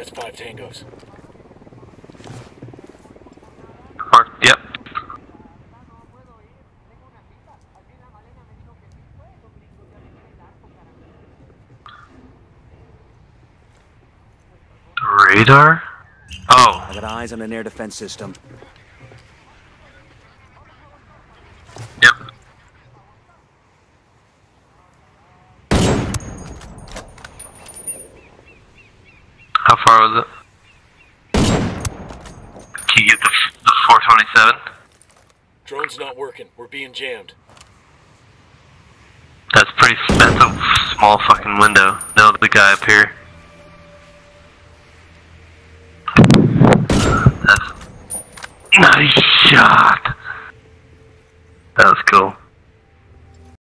That's five tangos. Mark, yep. Radar? Oh, I got eyes on an air defense system. yep. How far was it? Can you get the, the 427? Drone's not working. We're being jammed. That's pretty. That's a small fucking window. No, the guy up here. That's nice shot. That was cool.